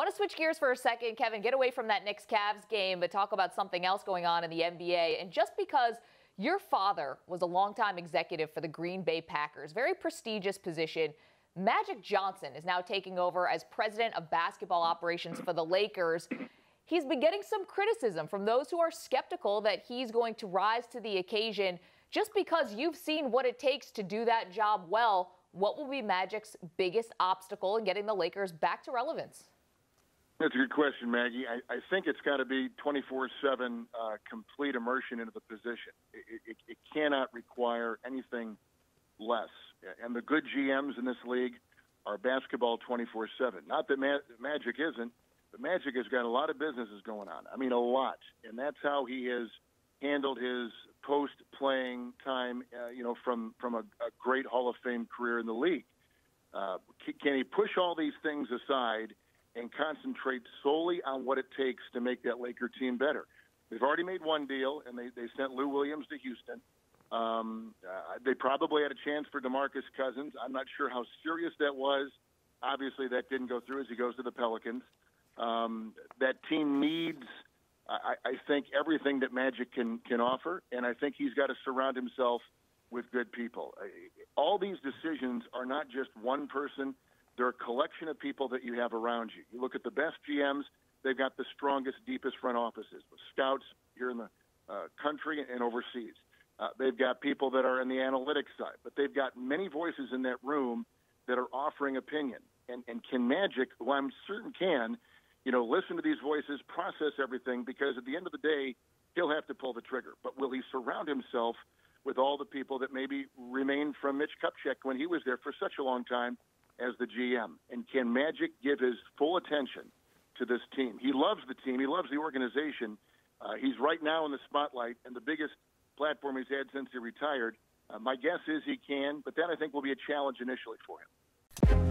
Want to switch gears for a second, Kevin? Get away from that Knicks Cavs game, but talk about something else going on in the NBA. And just because your father was a longtime executive for the Green Bay Packers, very prestigious position. Magic Johnson is now taking over as president of basketball operations for the Lakers. He's been getting some criticism from those who are skeptical that he's going to rise to the occasion just because you've seen what it takes to do that job well. What will be Magic's biggest obstacle in getting the Lakers back to relevance? That's a good question, Maggie. I, I think it's got to be 24 uh, 7 complete immersion into the position. It, it, it cannot require anything less. And the good GMs in this league are basketball 24 7. Not that Ma- Magic isn't, but Magic has got a lot of businesses going on. I mean, a lot. And that's how he has handled his post playing time, uh, you know, from, from a, a great Hall of Fame career in the league. Uh, can, can he push all these things aside? And concentrate solely on what it takes to make that Laker team better. They've already made one deal, and they, they sent Lou Williams to Houston. Um, uh, they probably had a chance for DeMarcus Cousins. I'm not sure how serious that was. Obviously, that didn't go through as he goes to the Pelicans. Um, that team needs, I, I think, everything that Magic can can offer, and I think he's got to surround himself with good people. All these decisions are not just one person they're a collection of people that you have around you. You look at the best GMs, they've got the strongest, deepest front offices with scouts here in the uh, country and overseas. Uh, they've got people that are in the analytics side, but they've got many voices in that room that are offering opinion. And, and can Magic, who I'm certain can, you know, listen to these voices, process everything, because at the end of the day, he'll have to pull the trigger. But will he surround himself with all the people that maybe remained from Mitch Kupchak when he was there for such a long time as the GM? And can Magic give his full attention to this team? He loves the team, he loves the organization. Uh, he's right now in the spotlight and the biggest platform he's had since he retired. Uh, my guess is he can, but that I think will be a challenge initially for him.